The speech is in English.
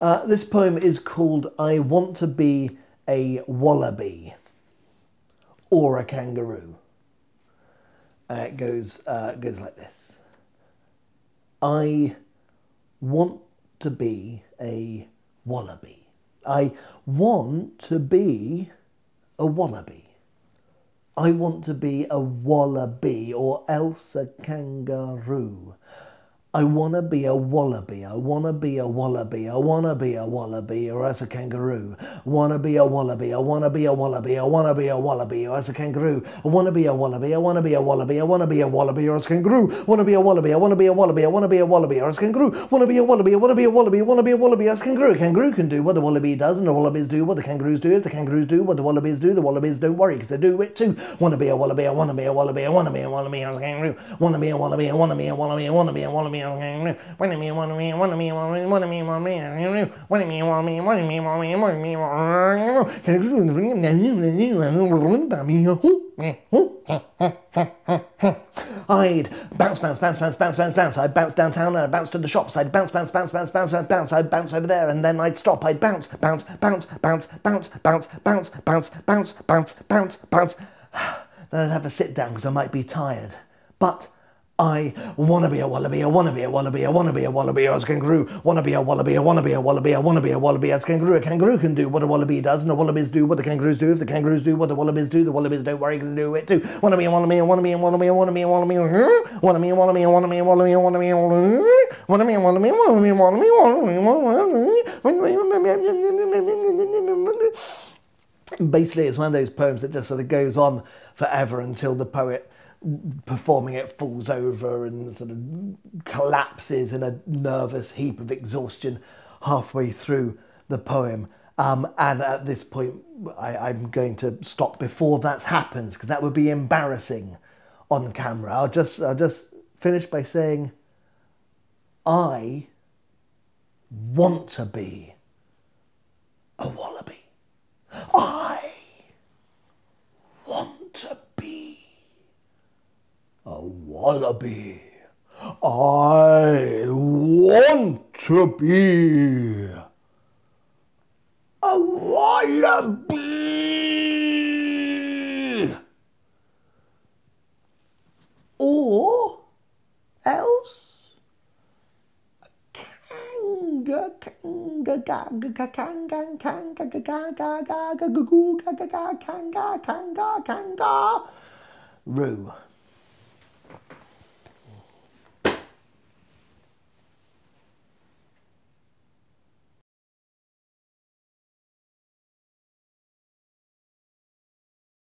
Uh, this poem is called I Want to Be a Wallaby or a Kangaroo. Uh, it goes, uh, goes like this I want to be a wallaby. I want to be a wallaby. I want to be a wallaby or else a kangaroo. I wanna be a wallaby, I wanna be a wallaby, I wanna be a wallaby, or as a kangaroo. Wanna be a wallaby, I wanna be a wallaby, I wanna be a wallaby, or as a kangaroo. I wanna be a wallaby, I wanna be a wallaby, I wanna be a wallaby, or as a kangaroo. Wanna be a wallaby, I wanna be a wallaby, I wanna be a wallaby, or as a kangaroo. Wanna be a wallaby, I wanna be a wallaby, I wanna be a wallaby, as a kangaroo. Kangaroo can do what the wallaby does, and the wallabies do what the kangaroos do. If the kangaroos do what the wallabies do, the wallabies don't worry, because they do it too. Wanna be a wallaby, I wanna be a wallaby, I wanna be a wallaby, as a kangaroo. Wanna be a wallaby, I wanna be a wallaby, I wanna be a wallaby, mean, what do mean, what do mean, what do mean, what do mean, what do mean, what do mean, what do mean, what do mean, what do mean, what do mean, I'd bounce, bounce, bounce, bounce, bounce, bounce, bounce. I'd bounce downtown and I'd bounce to the shops. I'd bounce, bounce, bounce, bounce, bounce, bounce, bounce. I'd bounce over there and then I'd stop. I'd bounce, bounce, bounce, bounce, bounce, bounce, bounce, bounce, bounce, bounce, bounce, bounce. Then I'd have a sit down because I might be tired. But I wanna be a wallaby, I wanna be a wallaby, I wanna be a wallaby as a kangaroo, wanna be a wallaby, I wanna be a wallaby, I wanna be a wallaby as a kangaroo. A kangaroo can do what a wallaby does, and the wallabies do what the kangaroos do. If the kangaroos do what the wallabies do, the wallabies don't worry because they do it too. Wanna be a wallaby, I wanna be a wallaby, I wanna be a wallaby, wanna be a wallaby, I wanna be a wallaby, I wanna be a wallaby, wanna be a wallaby, wanna be a wallaby, wanna be a wallaby. Basically, it's one of those poems that just sort of goes on forever until the poet performing it falls over and sort of collapses in a nervous heap of exhaustion halfway through the poem. Um, and at this point, I, am going to stop before that happens because that would be embarrassing on camera. I'll just, I'll just finish by saying, I want to be wallaby. I want to be a wallaby. Or else a kanga kanga gaga kanga kanga gaga gaga gaga gaga gaga kanga kanga kanga roo.